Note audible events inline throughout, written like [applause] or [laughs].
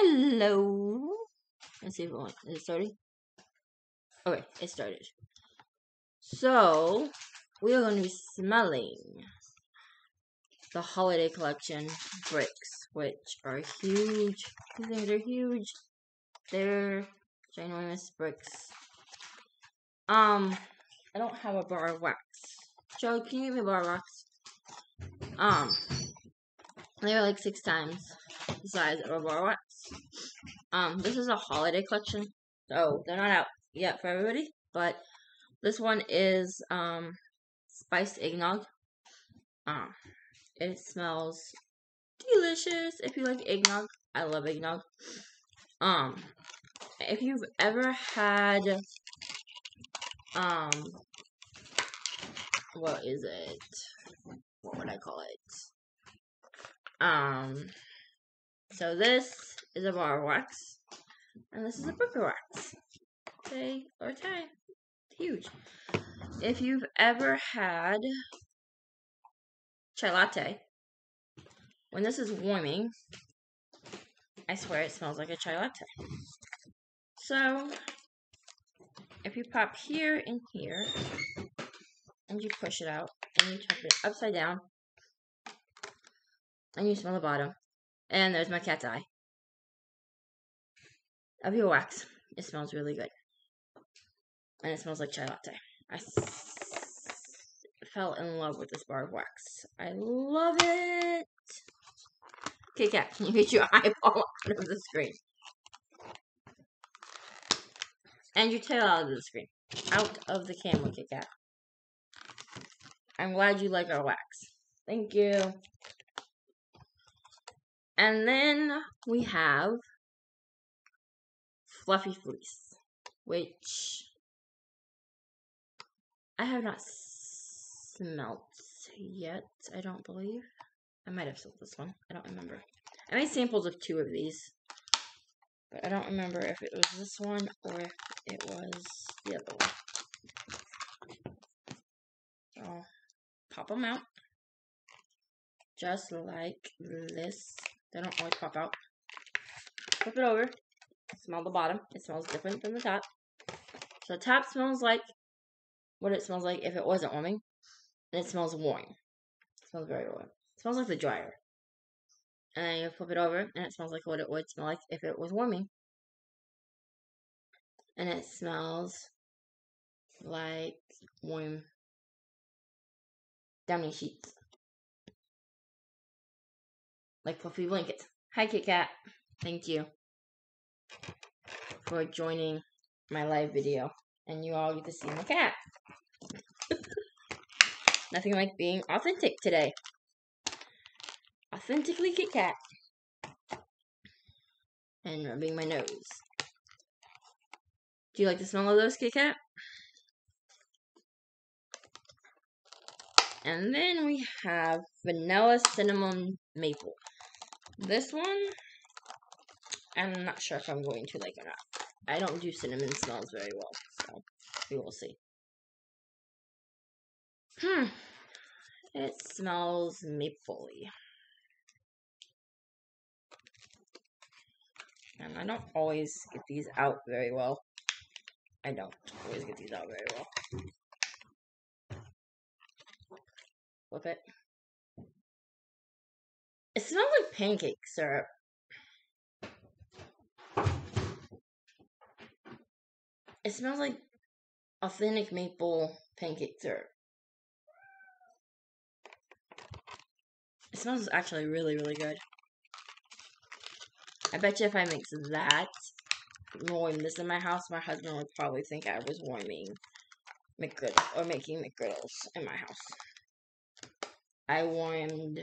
Hello. Let's see if it went. Is it starting? Okay, it started. So, we are going to be smelling the holiday collection bricks, which are huge. These things are huge. They're ginormous bricks. Um, I don't have a bar of wax. Joe, can you give me a bar of wax? Um, they're like six times the size of a bar of wax. Um, this is a holiday collection, so they're not out yet for everybody, but this one is um spiced eggnog. Um, it smells delicious. If you like eggnog, I love eggnog. Um, if you've ever had um, what is it? What would I call it? Um, so this is a bar of wax, and this is a brick of wax. Okay, or tie. Huge. If you've ever had chai latte, when this is warming, I swear it smells like a chai latte. So, if you pop here and here, and you push it out, and you turn it upside down, and you smell the bottom, and there's my cat's eye of your wax. It smells really good. And it smells like chai latte. I s- fell in love with this bar of wax. I love it. Okay, cat, can you get your [laughs] eyeball out of the screen? And your tail out of the screen. Out of the camera, Kit Kat. I'm glad you like our wax. Thank you. And then we have Fluffy Fleece, which I have not smelt yet, I don't believe. I might have sold this one. I don't remember. I made samples of two of these. But I don't remember if it was this one or if it was the other one. So, pop them out. Just like this. They don't always pop out. Flip it over. Smell the bottom. It smells different than the top. So the top smells like what it smells like if it wasn't warming. And it smells warm. It smells very warm. It smells like the dryer. And you flip it over and it smells like what it would smell like if it was warming. And it smells like warm downy sheets. Like fluffy blankets. Hi Kit Kat. Thank you for joining my live video. And you all get to see my cat. [laughs] Nothing like being authentic today. Authentically Kit Kat. And rubbing my nose. Do you like the smell of those Kit Kat? And then we have vanilla cinnamon maple. This one, I'm not sure if I'm going to like or not. I don't do cinnamon smells very well, so we will see. Hmm. It smells mapley. And I don't always get these out very well. I don't always get these out very well. Flip it. It smells like pancake syrup. It smells like authentic maple pancake syrup. It smells actually really, really good. I bet you if I mix that, warm this in my house, my husband would probably think I was warming McGriddles or making McGriddles in my house. I warmed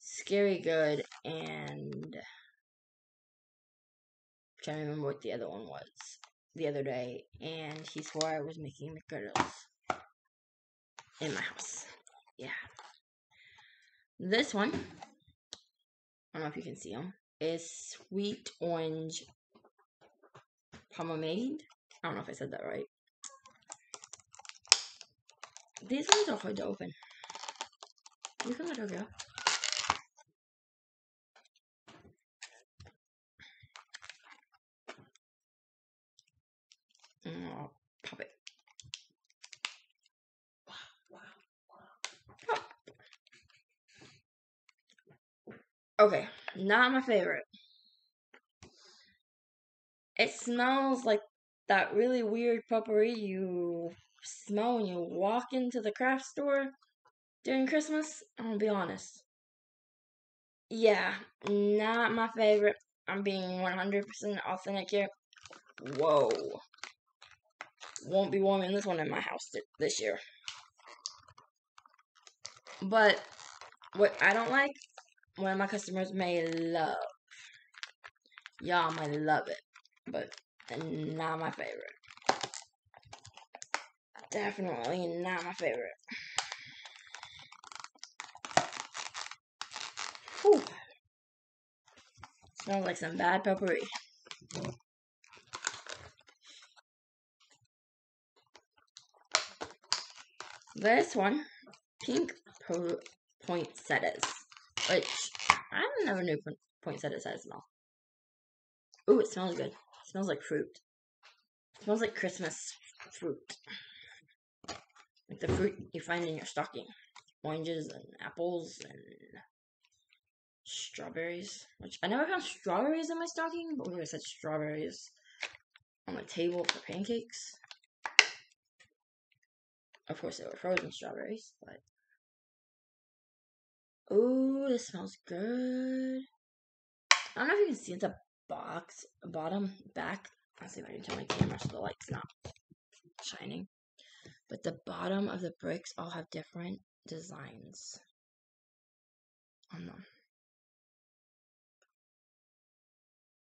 Scary Good and I'm trying to remember what the other one was the other day, and he swore I was making McGriddles in my house. Yeah. This one, I don't know if you can see them, is sweet orange pomade. I don't know if I said that right. These ones are hard to open. You can let her go. Pop it. Pop. Okay, not my favorite. It smells like that really weird potpourri you smell when you walk into the craft store during Christmas. I'm gonna be honest. Yeah, not my favorite. I'm being 100% authentic here. Whoa. Won't be warming this one in my house th- this year. But what I don't like, one of my customers may love. Y'all might love it, but not my favorite. Definitely not my favorite. Whew. Smells like some bad potpourri. This one, pink po- poinsettias, which I never knew poinsettias had smell. Ooh, it smells good. It smells like fruit. It smells like Christmas fruit. Like the fruit you find in your stocking. Oranges and apples and strawberries. Which I never found strawberries in my stocking, but we had strawberries on the table for pancakes. Of course, they were frozen strawberries, but. Ooh, this smells good. I don't know if you can see the box, bottom, back. Let's see if I can turn my camera so the light's not shining. But the bottom of the bricks all have different designs on them.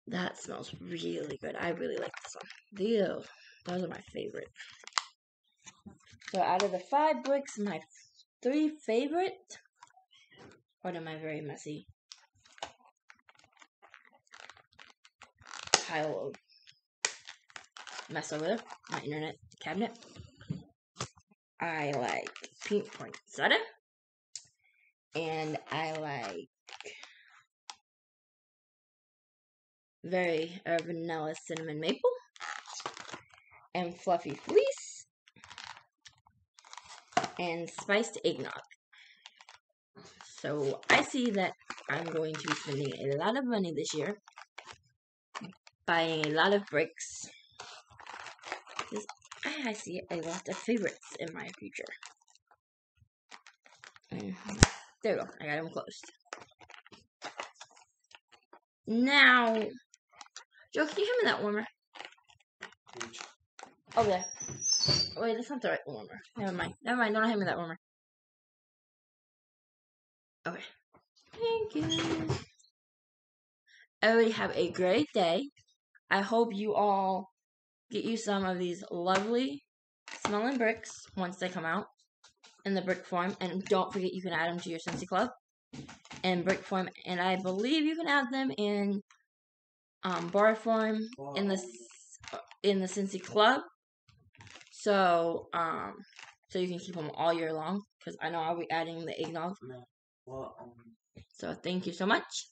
That smells really good. I really like this one. These, those are my favorite. So out of the five bricks, my three favorite. What am I very messy? Pile of mess over. My internet cabinet. I like pink poinsettia. And I like very uh, vanilla cinnamon maple and fluffy fleece and spiced eggnog. So I see that I'm going to be spending a lot of money this year buying a lot of bricks. I see a lot of favorites in my future. And there we go. I got them closed. Now, Joe, can you hand me that warmer? Okay. Oh, Wait, that's not the right warmer. Never mind. Never mind. Don't hand me that warmer. Okay. Thank you. Everybody have a great day. I hope you all get you some of these lovely smelling bricks once they come out in the brick form. And don't forget you can add them to your Scentsy Club in brick form. And I believe you can add them in um, bar form in the in the Scentsy Club. So um, so you can keep them all year long because I know I'll be adding the eggnog. Um, so thank you so much.